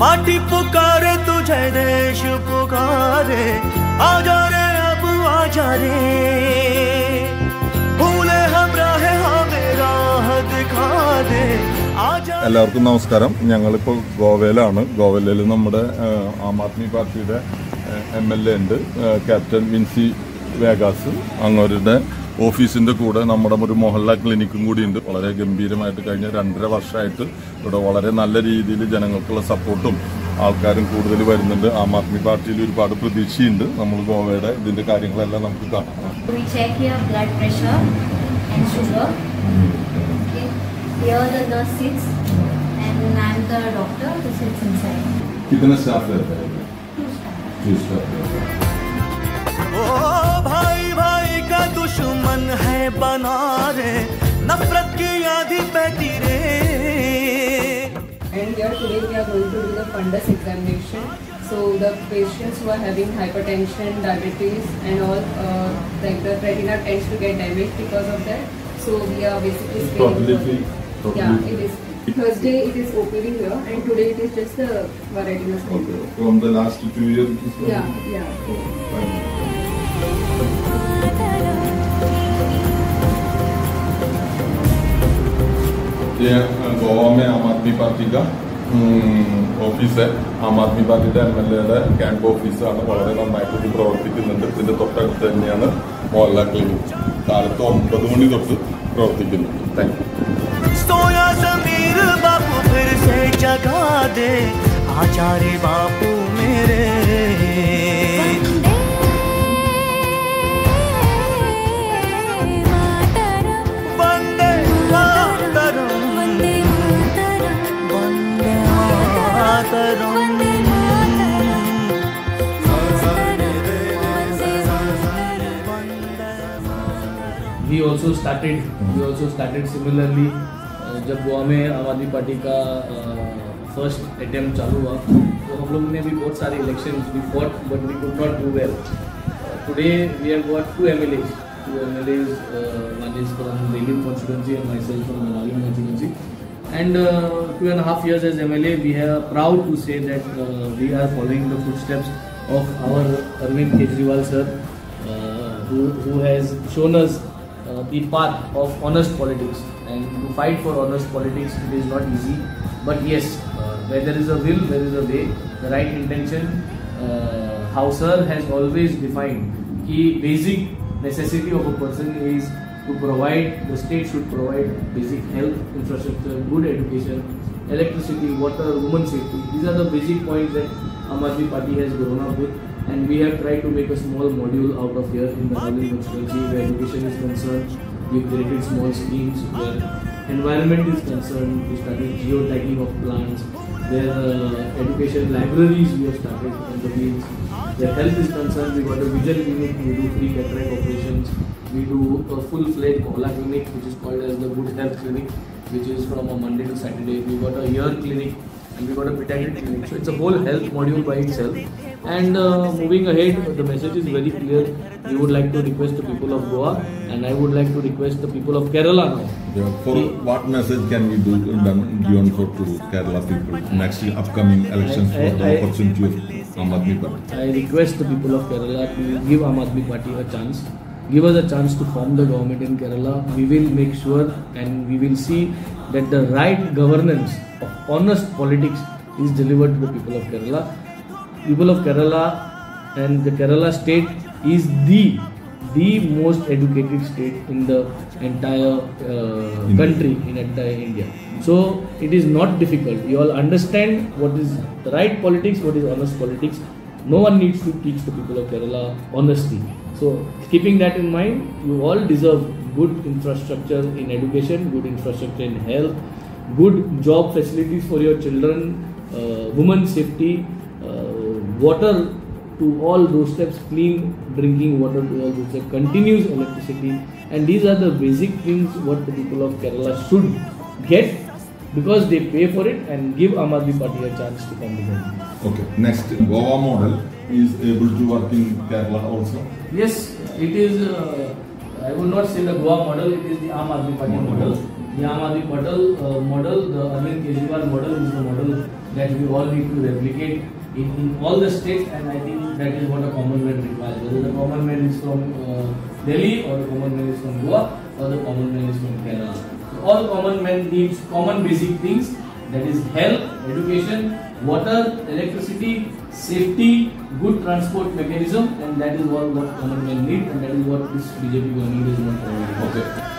माटी पुकारे तुझे देश पुकारे आजा रे अब आजा रे भूले हम राह हमें राह दिखा दे आजा എല്ലാവർക്കും നമസ്കാരം ഞങ്ങളിപ്പോൾ ഗോവയിലാണ് ഗോവയിൽ നമ്മുടെ ആ, ആം ആദ്മി പാർട്ടിയുടെ എം എൽ എ ഉണ്ട് ആ, ക്യാപ്റ്റൻ വിൻസി വേഗാസ് അങ്ങവരുടെ ഓഫീസിന്റെ കൂടെ നമ്മുടെ ഒരു മൊഹല്ല ക്ലിനിക്കും കൂടിയുണ്ട്. ഉണ്ട് വളരെ ഗംഭീരമായിട്ട് കഴിഞ്ഞ രണ്ടര വർഷമായിട്ട് ഇവിടെ വളരെ നല്ല രീതിയിൽ ജനങ്ങൾക്കുള്ള സപ്പോർട്ടും ആൾക്കാരും കൂടുതൽ വരുന്നുണ്ട്. ആം ആദ്മി പാർട്ടിയിൽ ഒരുപാട് പ്രതീക്ഷയുണ്ട്. നമ്മൾ ഗോവയുടെ ഇതിന്റെ കാര്യങ്ങളെല്ലാം നമുക്ക് കാണാം. സ്റ്റാഫ് check बना रे नफरत की आधी बहती रे And here today we are going to do the fundus examination. So the patients who are having hypertension, diabetes and all, uh, like the retina tends to get damaged because of that. So we are basically screening Yeah, it is. Thursday it is OPD here and today it is just the retina screening. From the last two years? Yeah, yeah. ये गोवा में आम आदमी party का office ആം ആദ്മി പാർട്ടിയുടെ M L എയുടെ camp ഓഫീസാണ് വളരെ നന്നായിട്ട് ഇത് പ്രവർത്തിക്കുന്നുണ്ട് ഇതിന്റെ തൊട്ടടുത്ത് തന്നെയാണ് മോഹൻലാ ക്ലിനിക് കാലത്ത് ഒമ്പത് മണി തൊട്ട് പ്രവർത്തിക്കുന്നുണ്ട് thank U soya Zameer we also started we also started similarly जब गोवा में आम आदमी पार्टी का फ़र्स्ट uh, अटेम्प्ट चालू हुआ तो हम लोग ने भी बहुत सारे election we fought but we could not do well today we have got two M L As two M L As one is from Velim constituency and myself from Benaulim constituency and two and half years as M L A we have proud to say that we are following the footsteps of our Arvind Kejriwal sir has shown as uh, the path of honest politics. And to fight for honest politics, it is not easy. But yes, uh, where there is a will, there is a way. The right intention. Uh, Sir has always defined the basic necessity of a person is to provide. The state should provide basic health infrastructure, good education, electricity, water, women safety. These are the basic points that Aam Aadmi Party has grown up with and we have tried to make a small module out of here in the Howling constituency where education is concerned. We've created small schemes where environment is concerned. We started geotagging of plants. Where uh, education libraries we have started on the fields. Where health is concerned, we got a vision clinic. We do free cataract operations. We do a full-fledged Mohalla clinic, which is called as the Good Health Clinic, which is from a Monday to Saturday. We got a year clinic and we got a pediatric clinic. So it's a whole health module by itself. And uh, moving ahead, the message is very clear. We would like to request the people of Goa, and I would like to request the people of Kerala now. Yeah, for what message can we do done beyond for to Kerala people next upcoming elections for the I- I- opportunity of Aam Aadmi Party? I request the people of Kerala to give Aam Aadmi Party a chance. Give us a chance to form the government in Kerala. We will make sure and we will see that the right governance of honest politics is delivered to the people of Kerala. People of Kerala and the Kerala state is the the most educated state in the entire uh, India. country in entire India. So it is not difficult. You all understand what is the right politics, what is honest politics. No one needs to teach the people of Kerala honesty. So keeping that in mind, you all deserve good infrastructure in education, good infrastructure in health, good job facilities for your children, uh, women's safety, uh, water to all those steps, clean drinking water to all those steps, continuous electricity, and these are the basic things what the people of Kerala should get because they pay for it and give Aam Aadmi Party a chance to come to government. Okay, next Goa model is able to work in Kerala also. Yes, it is. Uh, I would not say the Goa model. It is the Aam Aadmi Party Model. model. The Aam model, uh, model, the Arvind Kejriwal model is the model that we all need to replicate in, all the states and I think that is what a common man requires. Whether the common man is from uh, Delhi or the common man is from Goa or the common man is from Kerala. All common men needs common basic things that is health, education, water, electricity, safety, good transport mechanism and that is what, what common men need and that is what this BJP government is not providing. Okay.